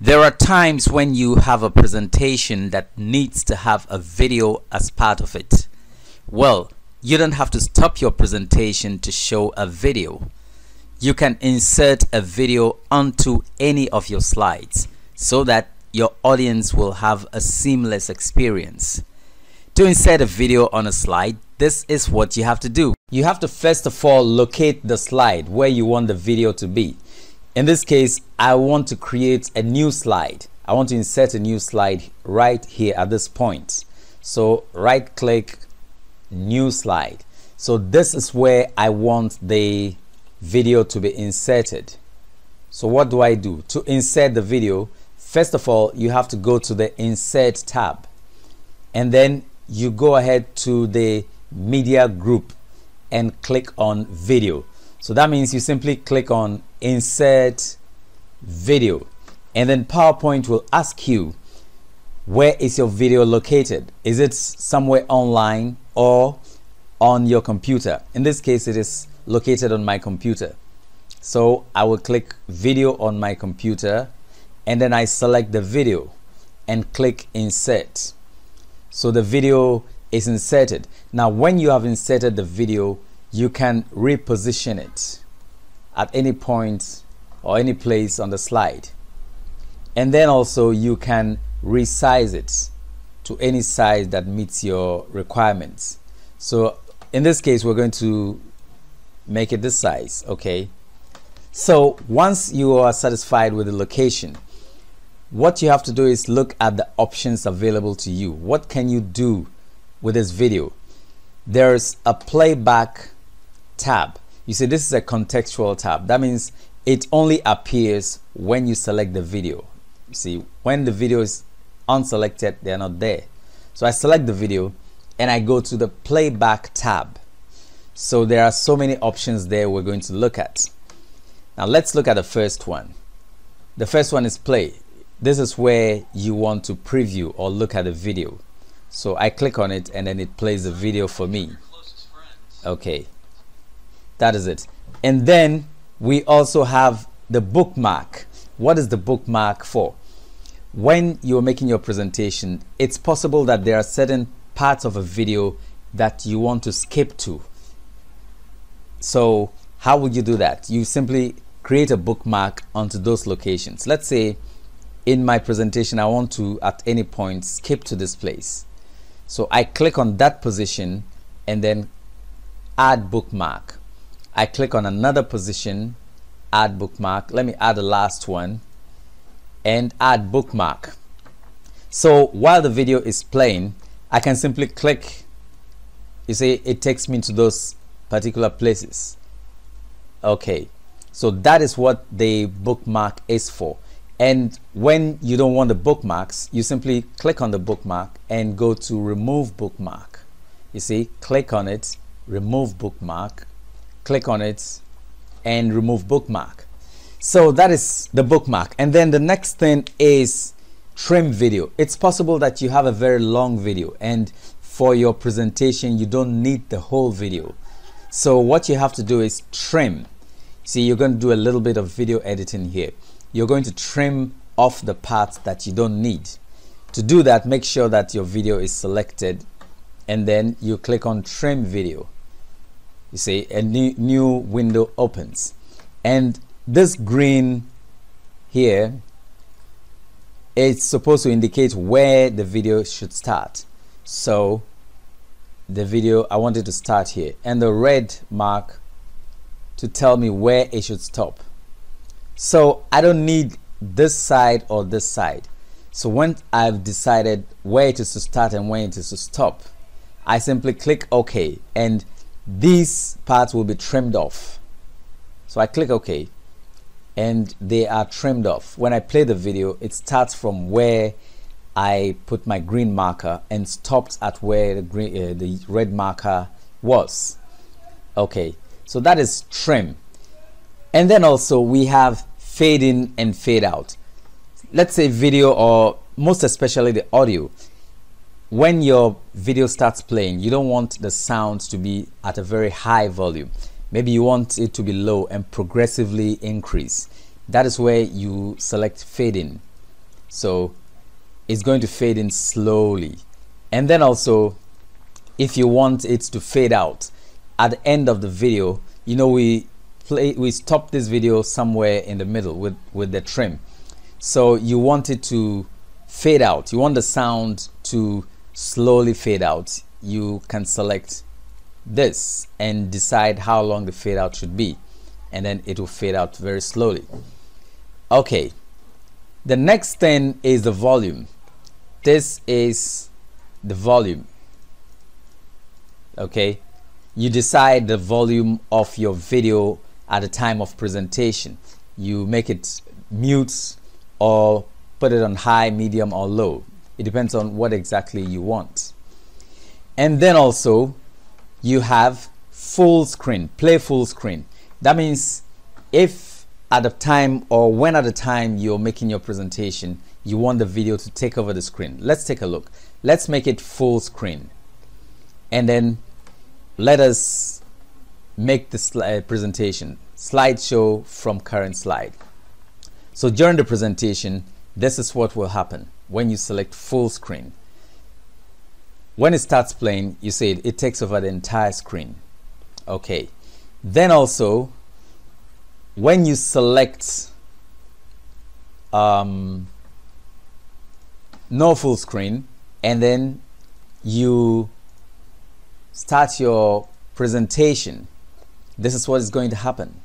There are times when you have a presentation that needs to have a video as part of it. Well, you don't have to stop your presentation to show a video. You can insert a video onto any of your slides so that your audience will have a seamless experience. To insert a video on a slide, this is what you have to do. You have to first of all locate the slide where you want the video to be. In this case, I want to create a new slide. I want to insert a new slide right here at this point. So right click, new slide. So this is where I want the video to be inserted. So what do I do? To insert the video, first of all, you have to go to the insert tab and then you go ahead to the media group and click on video. So that means you simply click on insert video and then PowerPoint will ask you where is your video located? Is it somewhere online or on your computer? In this case, it is located on my computer. So I will click video on my computer and then I select the video and click insert. So the video is inserted. Now when you have inserted the video, you can reposition it at any point or any place on the slide. And then also you can resize it to any size that meets your requirements. So in this case, we're going to make it this size, okay? So once you are satisfied with the location, what you have to do is look at the options available to you. What can you do with this video? There's a playback tab. You see, this is a contextual tab. That means it only appears when you select the video. You see, when the video is unselected, they're not there. So I select the video and I go to the playback tab. So there are so many options there we're going to look at. Now let's look at the first one. The first one is play. This is where you want to preview or look at the video. So I click on it and then it plays the video for me. Okay, that is it. And then we also have the bookmark. What is the bookmark for? When you're making your presentation, it's possible that there are certain parts of a video that you want to skip to. So how would you do that? You simply create a bookmark onto those locations. Let's say in my presentation, I want to at any point skip to this place. So I click on that position and then add bookmark. I click on another position, add bookmark. Let me add the last one and add bookmark. So while the video is playing, I can simply click. You see, it takes me to those particular places. Okay, so that is what the bookmark is for. And when you don't want the bookmarks, you simply click on the bookmark and go to remove bookmark. You see, click on it, remove bookmark, click on it and remove bookmark. So that is the bookmark. And then the next thing is trim video. It's possible that you have a very long video and for your presentation you don't need the whole video. So what you have to do is trim. See you're going to do a little bit of video editing here. You're going to trim off the parts that you don't need. To do that make sure that your video is selected and then you click on trim video you see a new, new window opens. And this green here it's supposed to indicate where the video should start. So the video I wanted to start here. And the red mark to tell me where it should stop. So I don't need this side or this side. So when I've decided where it is to start and when it is to stop I simply click OK. And these parts will be trimmed off. So I click OK and they are trimmed off. When I play the video it starts from where I put my green marker and stopped at where the green uh, the red marker was. Okay so that is trim. And then also we have fade in and fade out. Let's say video or most especially the audio when your video starts playing, you don't want the sound to be at a very high volume. Maybe you want it to be low and progressively increase. That is where you select fade in. so it's going to fade in slowly and then also if you want it to fade out at the end of the video you know we play we stop this video somewhere in the middle with with the trim so you want it to fade out you want the sound to slowly fade out you can select this and decide how long the fade out should be and then it will fade out very slowly. Okay the next thing is the volume. This is the volume. Okay you decide the volume of your video at the time of presentation. You make it mute or put it on high medium or low it depends on what exactly you want. And then also you have full screen play full screen. That means if at the time or when at the time you're making your presentation you want the video to take over the screen let's take a look. Let's make it full screen. And then let us make this uh, presentation slideshow from current slide. So during the presentation this is what will happen when you select full screen. When it starts playing you see it, it takes over the entire screen. Okay. Then also when you select um, no full screen and then you start your presentation this is what is going to happen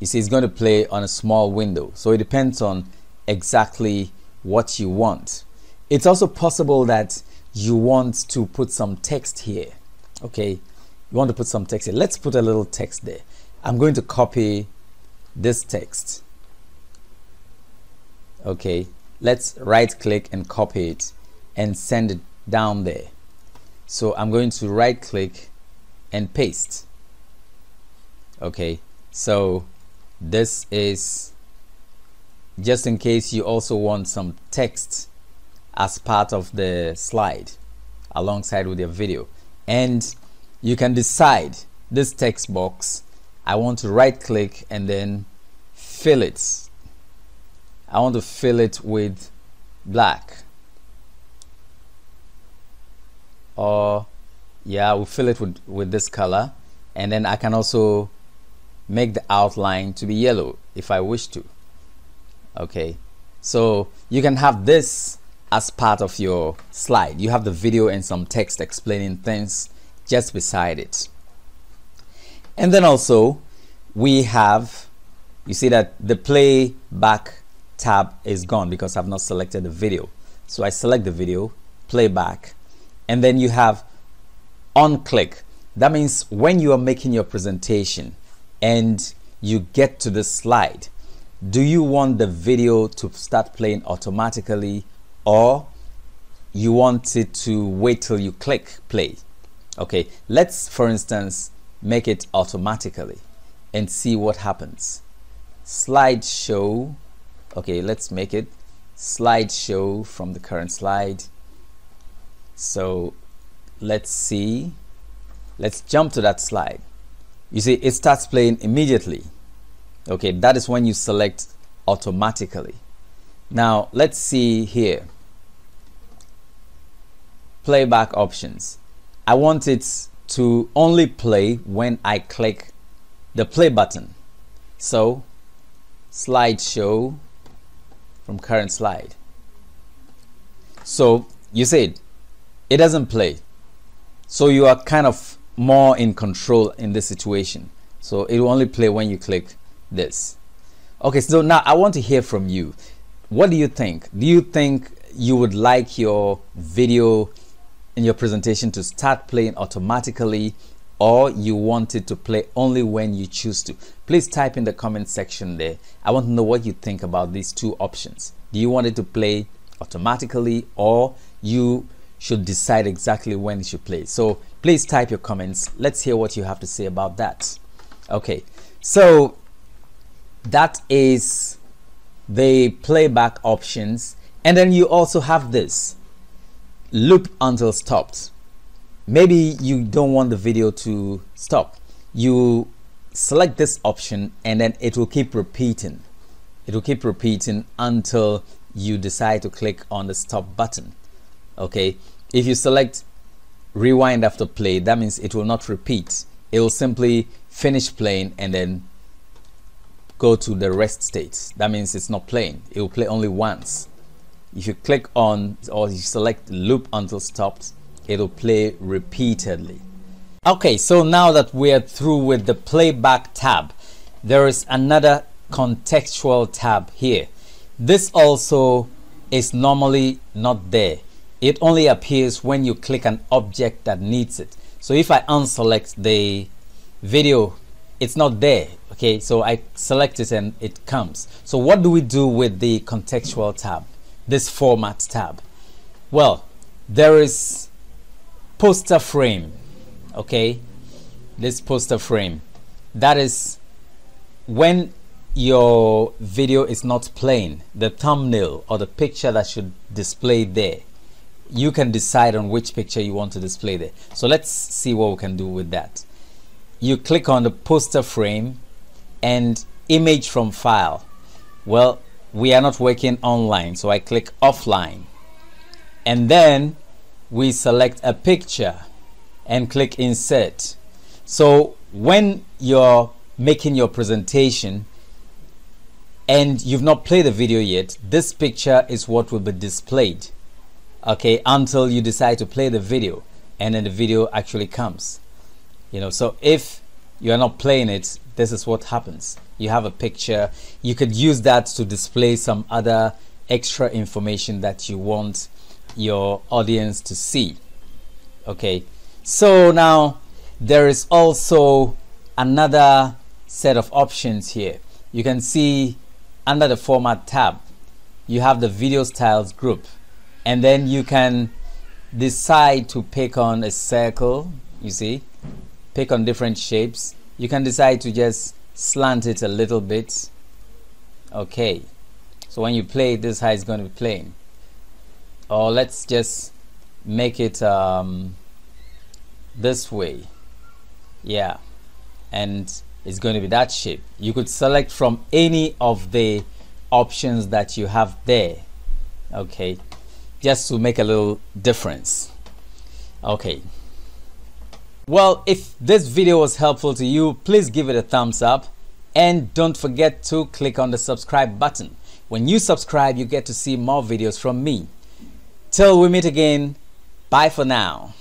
you see it's going to play on a small window. So it depends on exactly what you want. It's also possible that you want to put some text here. Okay you want to put some text here. Let's put a little text there. I'm going to copy this text. Okay let's right click and copy it and send it down there. So I'm going to right click and paste. Okay so this is just in case you also want some text as part of the slide alongside with your video. And you can decide this text box. I want to right click and then fill it. I want to fill it with black. Or yeah we'll fill it with with this color. And then I can also make the outline to be yellow if I wish to okay so you can have this as part of your slide you have the video and some text explaining things just beside it and then also we have you see that the playback tab is gone because I've not selected the video. So I select the video, playback, and then you have on click. That means when you are making your presentation and you get to the slide, do you want the video to start playing automatically or you want it to wait till you click play? Okay, let's for instance make it automatically and see what happens. Slideshow okay let's make it slideshow from the current slide so let's see let's jump to that slide you see it starts playing immediately. Okay that is when you select automatically. Now let's see here. Playback options. I want it to only play when I click the play button. So slideshow from current slide. So you see it doesn't play. So you are kind of more in control in this situation. So it will only play when you click this. Okay, so now I want to hear from you. What do you think? Do you think you would like your video in your presentation to start playing automatically or you want it to play only when you choose to please type in the comment section there i want to know what you think about these two options do you want it to play automatically or you should decide exactly when it should play so please type your comments. Let's hear what you have to say about that. Okay. So that is the playback options. And then you also have this. Loop until stopped. Maybe you don't want the video to stop. You select this option and then it will keep repeating. It will keep repeating until you decide to click on the stop button. Okay. If you select rewind after play that means it will not repeat. It will simply finish playing and then go to the rest state. That means it's not playing. It will play only once. If you click on or you select loop until stopped it'll play repeatedly. Okay so now that we're through with the playback tab there is another contextual tab here. This also is normally not there it only appears when you click an object that needs it. So if I unselect the video it's not there okay? So I select it and it comes. So what do we do with the contextual tab this format tab? Well there is poster frame okay? This poster frame. That is when your video is not playing the thumbnail or the picture that should display there you can decide on which picture you want to display there. So let's see what we can do with that. You click on the poster frame and image from file. Well, we are not working online, so I click offline. And then we select a picture and click insert. So when you're making your presentation and you've not played the video yet, this picture is what will be displayed okay until you decide to play the video and then the video actually comes. You know so if you are not playing it this is what happens. You have a picture. You could use that to display some other extra information that you want your audience to see. Okay so now there is also another set of options here. You can see under the format tab you have the video styles group and then you can decide to pick on a circle you see pick on different shapes. You can decide to just slant it a little bit. Okay. So when you play this how it's going to be playing. Or let's just make it um, this way. Yeah. And it's going to be that shape. You could select from any of the options that you have there. Okay just to make a little difference. Okay. Well if this video was helpful to you please give it a thumbs up and don't forget to click on the subscribe button. When you subscribe you get to see more videos from me. Till we meet again bye for now